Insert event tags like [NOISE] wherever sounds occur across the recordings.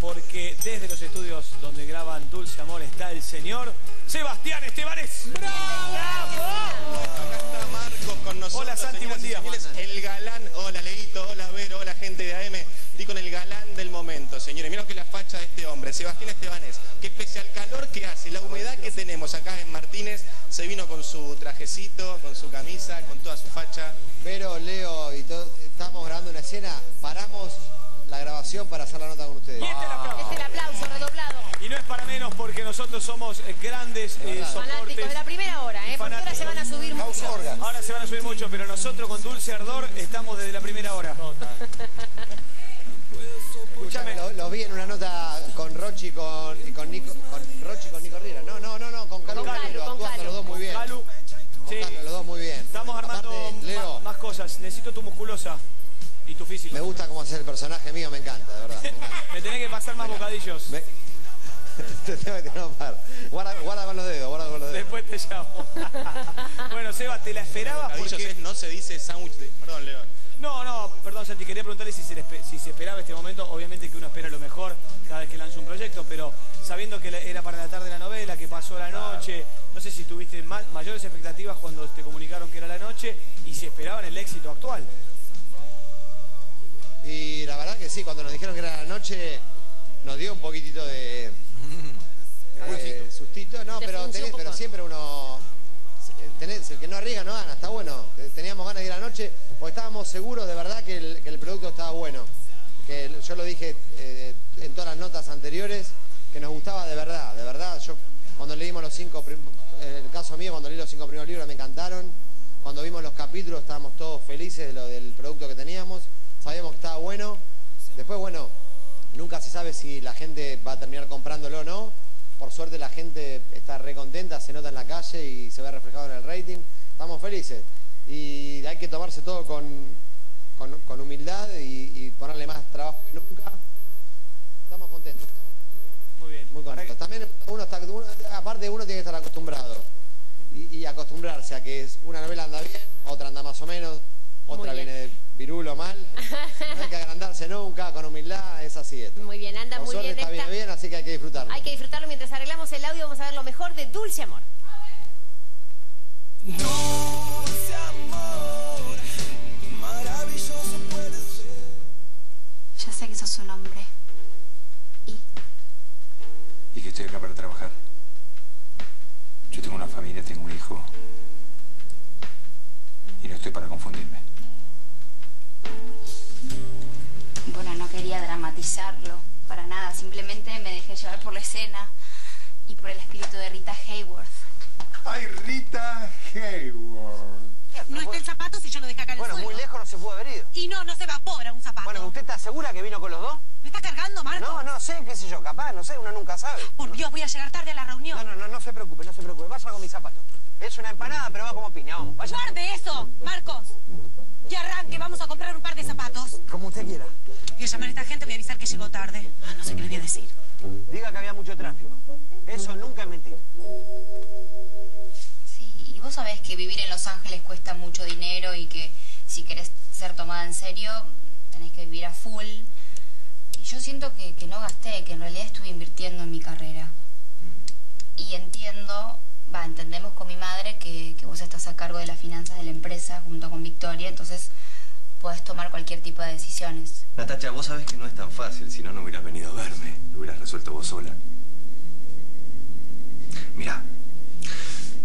porque desde los estudios donde graban Dulce Amor está el señor Sebastián Estebanes. Acá está Marcos con nosotros. Hola, Santi, buen y día. El galán, hola Leito, hola Vero, hola gente de AM. Estoy con el galán del momento, señores. Miren que la facha de este hombre, Sebastián Estebanés, que pese al calor que hace, la humedad que tenemos acá en Martínez, se vino con su trajecito, con su camisa, con toda su facha. Pero Leo y todo, estamos grabando una escena, paramos la grabación para hacer la nota con ustedes. Y este es el aplauso. Redoblado. Y no es para menos porque nosotros somos eh, grandes eh, soportes. de la primera hora, ¿eh? Porque ahora se van a subir mucho. Ahora se van a subir mucho, pero nosotros con Dulce Ardor estamos desde la primera hora. Escúchame. Lo, lo vi en una nota con Rochi con, y con Nico, con Rochi con Nico Riera. No, no, no, no, con Calu, con actuando Calu. los dos muy bien. Calu, sí, los dos muy bien. estamos armando Aparte, Leo, ma- más cosas. Necesito tu musculosa y tu físico. me gusta cómo hacer el personaje mío, me encanta, de verdad. me encanta. [LAUGHS] Me tenés que pasar más bocadillos. Me- [LAUGHS] Te tengo que tirar Guarda, guarda con los dedos, guarda con los dedos. Después te llamo. [LAUGHS] bueno, Seba, ¿te la esperabas? Bocadillos Porque... es, no se dice sándwich de... Perdón, León. No, no, perdón, Santi, quería preguntarle si se, le espe- si se esperaba este momento. Obviamente que uno espera lo mejor cada vez que lanza un proyecto, pero sabiendo que era para la tarde la novela, que pasó la noche, no sé si tuviste ma- mayores expectativas cuando te comunicaron que era la noche y si esperaban el éxito actual. Y la verdad que sí, cuando nos dijeron que era la noche, nos dio un poquitito de. [LAUGHS] eh, sustito. No, pero, tenés- pero siempre uno. eh, tenés- el que no arriesga no gana, está bueno. Te- Teníamos ganas de ir a la noche porque estábamos seguros de verdad que el, que el producto estaba bueno. Que yo lo dije eh, en todas las notas anteriores, que nos gustaba de verdad, de verdad. Yo cuando leímos los cinco, en el caso mío, cuando leí los cinco primeros libros me encantaron. Cuando vimos los capítulos estábamos todos felices de lo del producto que teníamos. Sabíamos que estaba bueno. Después, bueno, nunca se sabe si la gente va a terminar comprándolo o no. Por suerte la gente está re contenta, se nota en la calle y se ve reflejado en el rating. Estamos felices. Y hay que tomarse todo con, con, con humildad y, y ponerle más trabajo que nunca. Estamos contentos. Muy bien. Muy contentos. También uno está, uno- aparte uno tiene que estar acostumbrado y, y acostumbrarse a que es una novela anda bien, otra anda más o menos, otra viene de virulo mal. No hay que agrandarse nunca, con humildad, es así esto. Muy bien, anda Por muy bien está esta. bien, bien, así que hay que disfrutarlo. Hay que disfrutarlo mientras arreglamos el audio. Vamos a ver lo mejor de Dulce Amor. Ya sé que sos un hombre. ¿Y? y que estoy acá para trabajar. Yo tengo una familia, tengo un hijo. Y no estoy para confundirme. No quería dramatizarlo para nada. Simplemente me dejé llevar por la escena y por el espíritu de Rita Hayworth. ¡Ay, Rita Hayward! No está el zapato si yo lo dejé acá en el Bueno, muy lejos no se pudo haber ido. Y no, no se evapora un zapato. Bueno, ¿usted está segura que vino con los dos? ¿Me está cargando, Marco? No, no sé, qué sé yo, capaz, no sé, uno nunca sabe. Por Dios, voy a llegar tarde a la reunión. No, no, no, no se preocupe, no se preocupe. Vaya con mis zapatos. Es una empanada, pero va como piña, vamos. Vaya. ¡Guarde eso, Marcos! Que arranque, vamos a comprar un par de zapatos. Como usted quiera. Voy a llamar a esta gente, voy a avisar que llegó tarde. Ah, no sé qué les voy a decir. Diga que había mucho tráfico. Eso nunca es mentir. Sí, y vos sabés que vivir en Los Ángeles cuesta mucho dinero y que si querés ser tomada en serio, tenés que vivir a full. Y yo siento que, que no gasté, que en realidad estuve invirtiendo en mi carrera. Y entiendo, va, entendemos con mi madre que, que vos estás a cargo de las finanzas de la empresa junto con Victoria, entonces podés tomar cualquier tipo de decisiones. Natacha, vos sabés que no es tan fácil, si no, no hubieras venido a verme. Lo hubieras resuelto vos sola. Mirá,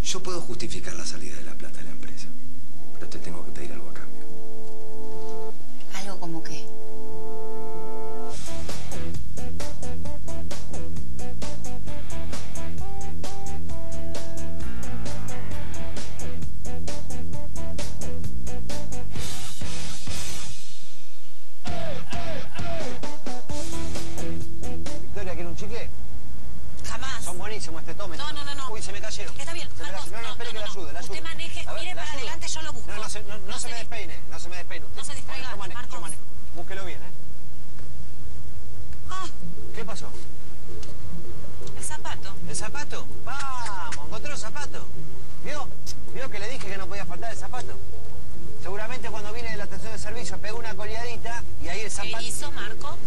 yo puedo justificar la salida de la plata de la empresa, pero te tengo que pedir algo a despeine, no se me despeine usted. No se distraiga, Yo manejo, yo Marcos. manejo. Búsquelo bien, ¿eh? Ah, ¿Qué pasó? el zapato. ¿El zapato? Vamos, encontró el zapato. ¿Vio? ¿Vio que le dije que no podía faltar el zapato? Seguramente cuando vine de la estación de servicio pegó una coleadita y ahí el zapato... ¿Qué hizo Marco?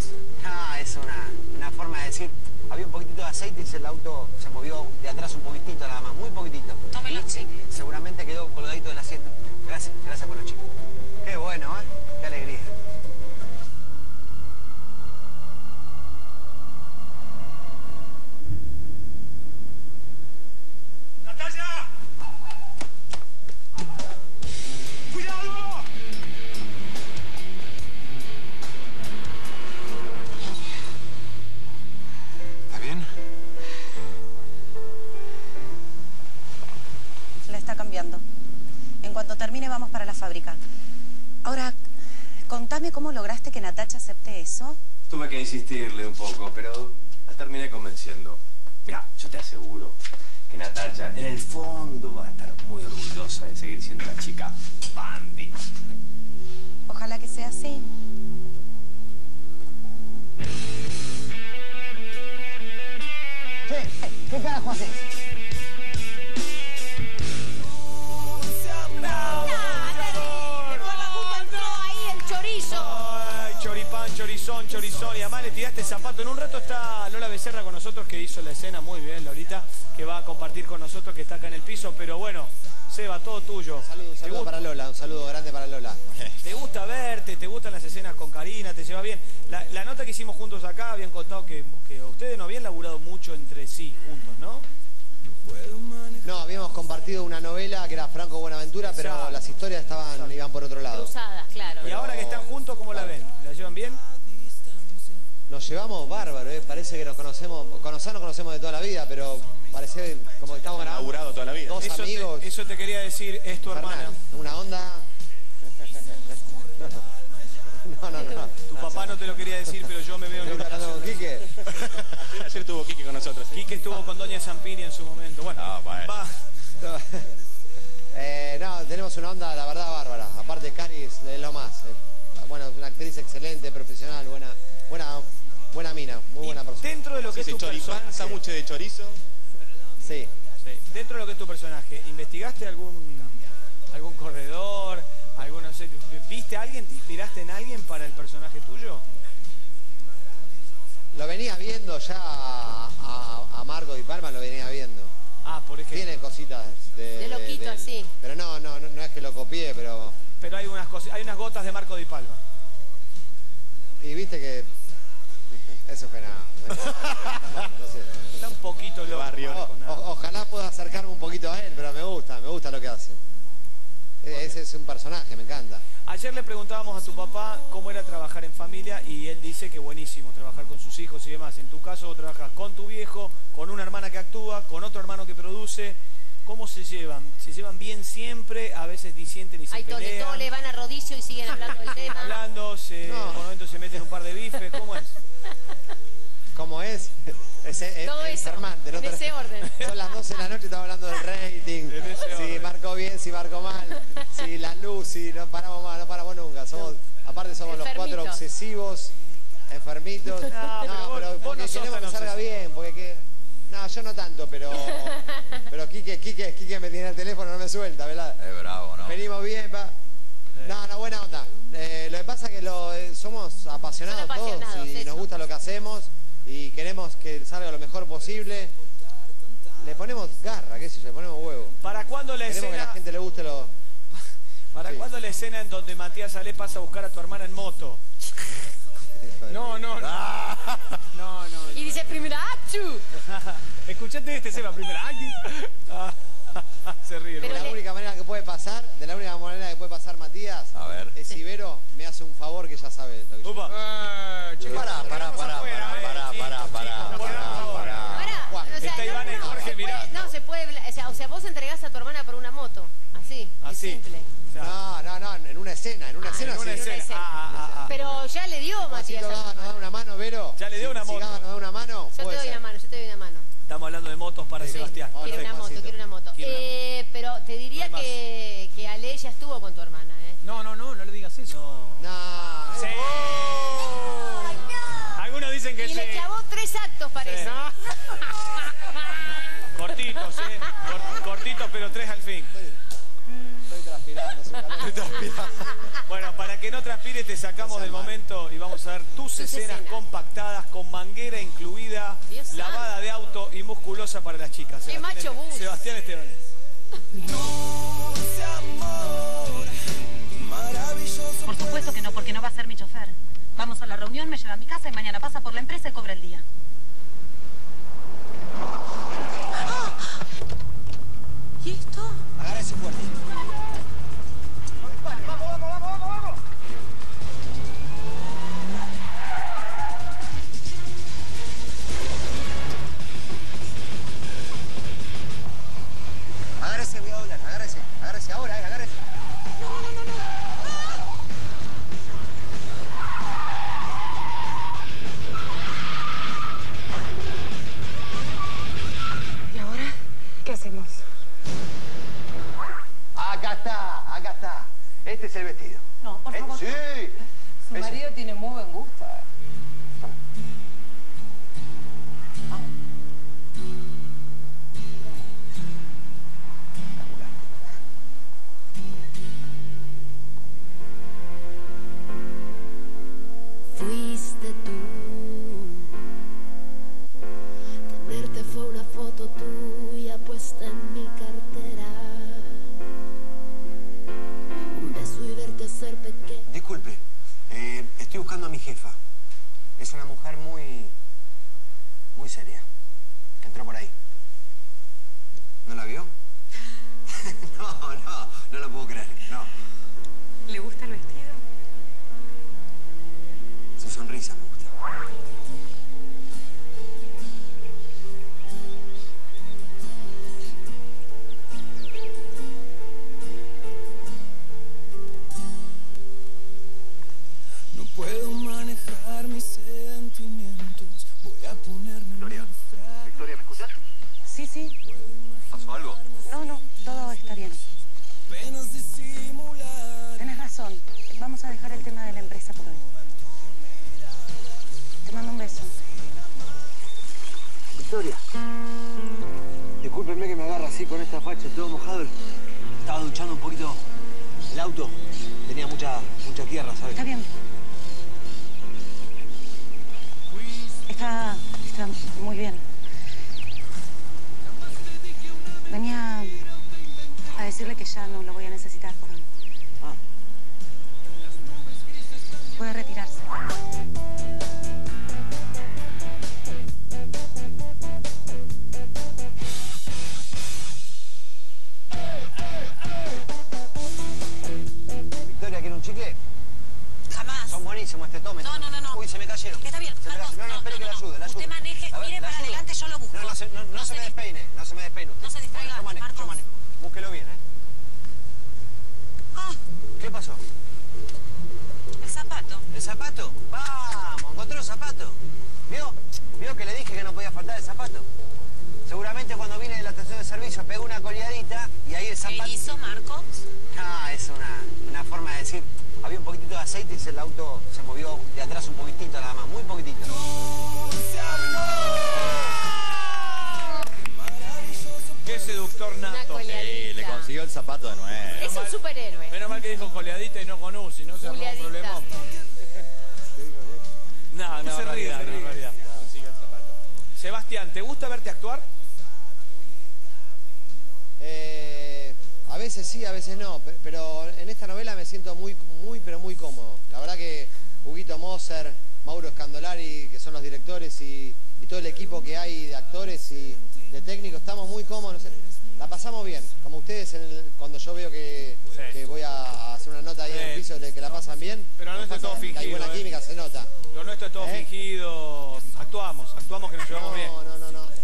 Ah, es una, una forma de decir, había un poquitito de aceite y el auto se movió de atrás un poquitito nada más, muy poquitito. Tome los Y chicles. Seguramente quedó colgadito del asiento. La está cambiando. En cuanto termine vamos para la fábrica. Ahora, contame cómo lograste que Natacha acepte eso. Tuve que insistirle un poco, pero la terminé convenciendo. Mira, yo te aseguro que Natacha en el fondo va a estar muy orgullosa de seguir siendo la chica Bandy. Ojalá que sea así. Che, ¿qué carajo haces? Chorizón, chorizón. Y además le tiraste el zapato. En un rato está Lola Becerra con nosotros, que hizo la escena muy bien, Lolita, que va a compartir con nosotros, que está acá en el piso. Pero bueno, Seba, todo tuyo. Un saludo, un ¿Te saludo gusta- para Lola, un saludo grande para Lola. [LAUGHS] ¿Te gusta verte? ¿Te gustan las escenas con Karina? ¿Te lleva bien? La, la nota que hicimos juntos acá habían contado que, que ustedes no habían laburado mucho entre sí juntos, ¿no? No, habíamos compartido una novela que era Franco Buenaventura, pero Exacto. las historias estaban iban por otro lado. Cruzadas, claro. Y ahora que están juntos, ¿cómo la ven? ¿La llevan bien? Nos llevamos bárbaro, ¿eh? parece que nos conocemos, conocer nos conocemos de toda la vida, pero parece como que estamos grabando. Toda la vida. Dos Eso amigos. te, eso te quería decir, es tu hermana. Fernán, una onda. [LAUGHS] No, no, no. Tu papá no te lo quería decir, pero yo me veo en ¿Estás la hablando con Quique? Ayer estuvo Kike con nosotros. Quique estuvo con Doña Zampini en su momento. Bueno, Ah, bueno. va. No. [LAUGHS] Eh, no, tenemos una onda, la verdad, bárbara. Aparte, Cari es, es lo más. eh. Bueno, es una actriz excelente, profesional, buena, buena, buena mina, muy buena Y persona. dentro de lo que es tu personaje, sándwich de chorizo. Sí. sí, dentro de lo que es tu personaje, ¿investigaste algún algún corredor? Algún, no sé, ¿Viste a alguien? ¿Te inspiraste en alguien para el personaje tuyo? Lo venía viendo ya a, a- a Marco Di Palma, lo venía viendo. Ah, por ejemplo. Tiene cositas de... De loquito él. así. Pero no, no, no, no es que lo copié, pero... Pero hay unas cosas, hay unas gotas de Marco Di Palma. Y viste que... Eso fue nada. No sé. Está un poquito loco. barrio. O- o- ojalá pueda acercarme un poquito a él, pero me gusta, me gusta lo que hace. E- Ese es un personaje, me encanta. Ayer le preguntábamos a tu papá cómo era trabajar en familia y él dice que buenísimo trabajar con sus hijos y demás. En tu caso vos trabajas con tu viejo, con una hermana que actúa, con otro hermano que produce. ¿Cómo se llevan? ¿Se llevan bien siempre? A veces disienten y se Hay tole pelean. tole, van a rodicio y siguen hablando del [LAUGHS] tema. Hablando, se, No. por momentos se meten un par de bifes. ¿Cómo es? [LAUGHS] ¿Cómo es? [LAUGHS] Es, es- Todo es eso, ese orden. [LAUGHS] Son las 12 de la noche y estamos hablando del rating. En ese Si orden. marcó bien, si marcó mal. Si la luz, si no paramos más, no paramos nunca. Somos, aparte somos los cuatro Enfermitos. obsesivos, enfermitos. No, pero vos- vos porque no sos queremos tan que salga obsesivo. bien, porque que- no, yo no tanto, pero pero Quique, Quique, Quique me tiene el teléfono, no me suelta, ¿verdad? Es bravo, ¿no? Venimos bien, va. No, no, buena onda. Eh, lo que pasa es que lo, eh, somos apasionados, todos y eso. nos gusta lo que hacemos y queremos que salga lo mejor posible. Le ponemos garra, qué sé yo, le ponemos huevo. ¿Para cuándo la Queremos que a escena? la gente le guste lo... [LAUGHS] ¿Para Sí. cuándo la escena en donde Matías Ale pasa a buscar a tu hermana en moto? [LAUGHS] No, no, no. [LAUGHS] No, no. Y dice, primera achu. Escuchate este Seba primero. [LAUGHS] Se ríe. De la le- única manera que puede pasar, de la única manera que puede pasar Matías, A ver. es si Vero me hace un favor que ya sabe lo que yo- Upa. Eh, chicos, Pará, pará, pará, afuera, pará, eh, pará, chicos, pará, chicos, pará, por pará, pará. Pará, Juan, o sea, está no, Iván y no, Jorge se puede- no, se puede, o sea, o sea, vos entregás a tu hermana por una moto, así, Así. simple. O sea, No, no, no, en una escena, en una escena en una sí. escena. Ah, ah, ah, ah. Pero ya le dio Matías. Una mano, Vero. Ya le dio una si moto. Gaba nos da una mano, Yo te puede doy ser. una mano, yo te doy una hablando de motos para Sí. Sebastián. Quiero una moto, quiero una moto. Quiero una Eh, pero te diría No que, que Ale ya estuvo con tu hermana, ¿eh? No, no, no, no le digas eso. No. No, Sí. eh, Algunos dicen que Y sí. le clavó tres actos, parece. [LAUGHS] Cortitos, ¿eh? Cor- cortitos, pero tres al fin. Estoy transpirando, hace calor. [LAUGHS] Bueno, para que no transpires te sacamos del momento y vamos a ver tus, escenas, compactadas con manguera incluida, Dios lavada de auto y musculosa para las chicas. Qué macho bus. Sebastián Esteban. Por supuesto que no, porque no va a ser mi chofer. Vamos a la reunión, me lleva a mi casa y mañana pasa por la empresa y cobra el día. El vestido. No, por Eh, favor. Sí. Su marido tiene muy sonrisa me gusta. No puedo manejar mis sentimientos. Voy a ponerme Victoria, Victoria, ¿me escuchas? Sí, sí. ¿Pasó algo? No, no, todo está bien. Tenés razón. Vamos a dejar el tema Victoria. Discúlpenme que me agarra así con esta facha, todo mojado. Estaba duchando un poquito el auto. Tenía mucha, mucha tierra, ¿sabes? Está bien. Está, está muy bien. Venía a decirle que ya no lo voy a necesitar por ¿Qué pasó? el zapato. ¿El zapato? Vamos, encontró el zapato. ¿Vio? ¿Vio que le dije que no podía faltar el zapato? Seguramente cuando vine de la estación de servicio pegó una coleadita y ahí el ¿Qué zapato... hizo Marcos? Ah, es una, una forma de decir... Había un poquitito de aceite y el auto se movió de atrás un poquitito nada más, muy poquitito. Seductor nato. Sí, le consiguió el zapato de nuevo. Es un superhéroe. Menos mal que dijo coleadita y no con U, si no se armó un problema. [LAUGHS] No, no, se en ríe, realidad, se no, en ríe. Sebastián, ¿te gusta verte actuar? Eh, a veces sí, a veces no, pe- pero en esta novela me siento muy, muy, pero muy cómodo. La verdad que Huguito Moser, Mauro Scandolari, que son los directores, y, y todo el equipo que hay de actores y de técnicos, estamos muy cómodos. no sé, la pasamos bien, como ustedes en el- cuando yo veo que, Sí. que voy a, hacer una nota ahí en el piso de que la pasan bien. Pero no nos es todo fingido, Hay buena ¿eh? química, se nota. Lo nuestro es todo ¿Eh? fingido. Actuamos, actuamos que nos llevamos no, bien. No, no, no. [LAUGHS]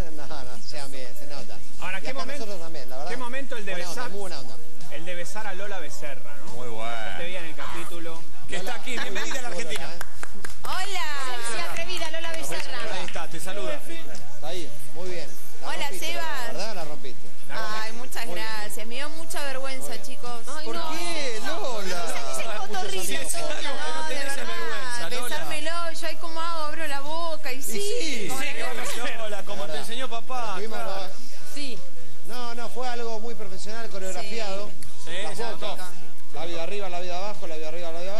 No, no, se llevan bien, se nota. Ahora, Y ¿qué momento- nosotros también, la verdad. ¿Qué momento el de Buena onda, besar? muy buena onda. El de besar a Lola Becerra, ¿no? Muy Bastante bueno. bien el capítulo. Que está aquí, bienvenida a la Argentina. Hola. Sexy atrevida, Lola Becerra. Ahí está, te saluda. Está ahí, muy bien. La Hola, rompiste, Sebas. La verdad la rompiste. Ay, muchas Muy bien. gracias. Me dio mucha vergüenza, chicos. Ay, ¿Por no. qué, Lola? Ese cotorrito, Sí, sí, no, algo que no tenés es vergüenza, Lola. Besármelo, yo ahí como hago, abro la boca y sí. Sí, sí, que vamos a hacer. Hola, como te enseñó papá. Claro. Sí. No, no, fue algo muy profesional, coreografiado. Sí, la esa foto. foto. La vida arriba, la vida abajo, la vida arriba, la vida abajo. No